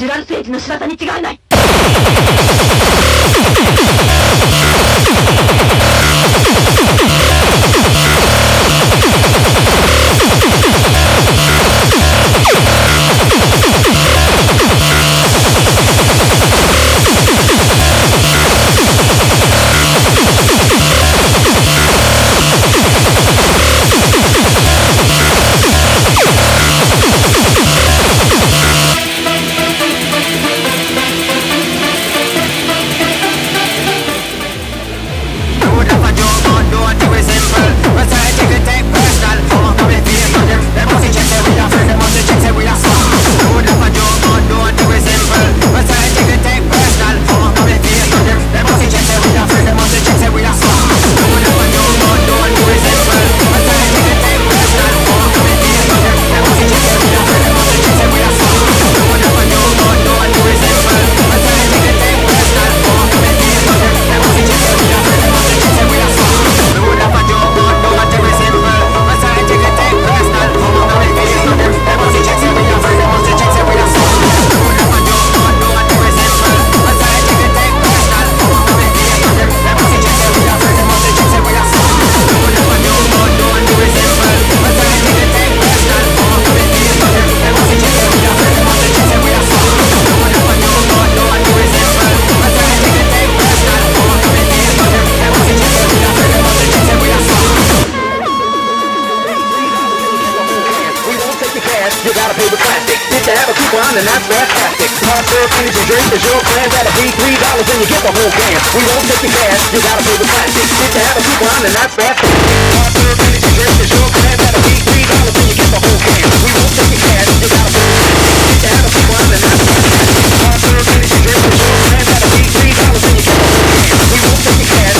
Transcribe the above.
ジュラル星人の仕業に違いない。to have a coupon, and that's fantastic. Hard serve energy drink is your plan. That'll be three dollars, and you get the whole can. We won't take the cash. You gotta pay plastic. To have a and that's fantastic. Hard and the. We won't take plastic. Get to have a coupon, and that's fantastic. Drink is your three dollars, and you get the whole can. We won't take cash.